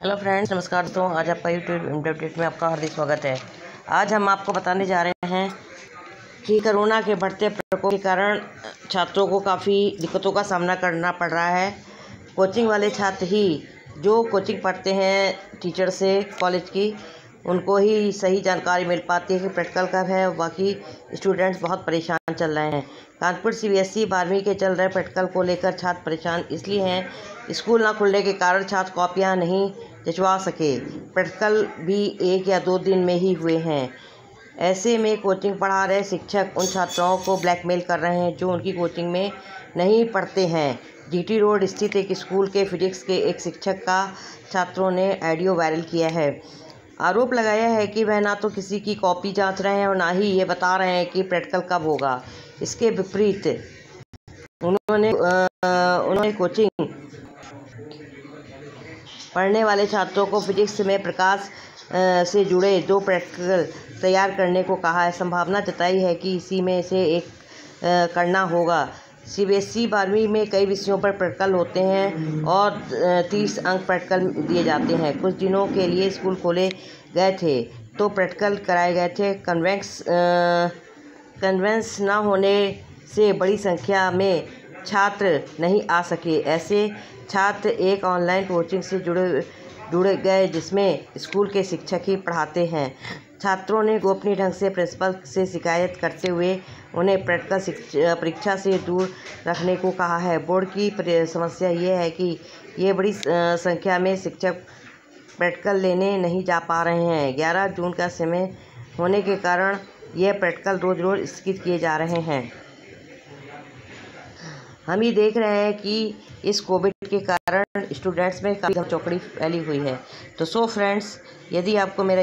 Hello friends, नमस्कार दोस्तों। आज आपका यूट्यूब अपडेट में आपका हार्दिक स्वागत है। आज हम आपको बताने जा रहे हैं कि कोरोना के बढ़ते प्रकोप के कारण छात्रों को काफ़ी दिक्कतों का सामना करना पड़ रहा है। कोचिंग वाले छात्र ही, जो कोचिंग पढ़ते हैं टीचर से कॉलेज की, उनको ही सही जानकारी मिल पाती है कि प्रैक्टिकल कब है। बाकी स्टूडेंट्स बहुत परेशान चल रहे हैं। Kanpur C B S CBSE बारहवीं के चल रहे प्रैक्टिकल को लेकर छात्र परेशान इसलिए हैं। स्कूल ना खुलने के कारण छात्र कॉपियाँ नहीं जचवा सके। प्रैक्टिकल भी एक या दो दिन में ही हुए हैं। ऐसे में कोचिंग पढ़ा रहे शिक्षक उन छात्राओं को ब्लैकमेल कर रहे हैं जो उनकी कोचिंग में नहीं पढ़ते हैं। जीटी रोड स्थित एक स्कूल के फिजिक्स के एक शिक्षक का छात्रों ने ऑडियो वायरल किया है। आरोप लगाया है कि वह ना तो किसी की कॉपी जाँच रहे हैं और ना ही ये बता रहे हैं कि प्रैक्टिकल कब होगा। इसके विपरीत उन्होंने उन्होंने कोचिंग पढ़ने वाले छात्रों को फिजिक्स में प्रकाश से जुड़े दो प्रैक्टिकल तैयार करने को कहा है। संभावना जताई है कि इसी में से एक करना होगा। सीबीएसई बारहवीं में कई विषयों पर प्रैक्टिकल होते हैं और तीस अंक प्रैक्टिकल दिए जाते हैं। कुछ दिनों के लिए स्कूल खोले गए थे तो प्रैक्टिकल कराए गए थे। कन्वेंस कन्वेंस न होने से बड़ी संख्या में छात्र नहीं आ सके। ऐसे छात्र एक ऑनलाइन कोचिंग से जुड़े जुड़े गए जिसमें स्कूल के शिक्षक ही पढ़ाते हैं। छात्रों ने गोपनीय ढंग से प्रिंसिपल से शिकायत करते हुए उन्हें प्रैक्टिकल परीक्षा से दूर रखने को कहा है। बोर्ड की समस्या ये है कि ये बड़ी संख्या में शिक्षक प्रैक्टिकल लेने नहीं जा पा रहे हैं। ग्यारह जून का समय होने के कारण यह प्रैक्टिकल रोज़ रोज़ स्किप किए जा रहे हैं। हम ये देख रहे हैं कि इस कोविड के कारण स्टूडेंट्स में काफ़ी चौकड़ी फैली हुई है। तो सो फ्रेंड्स, यदि आपको मेरा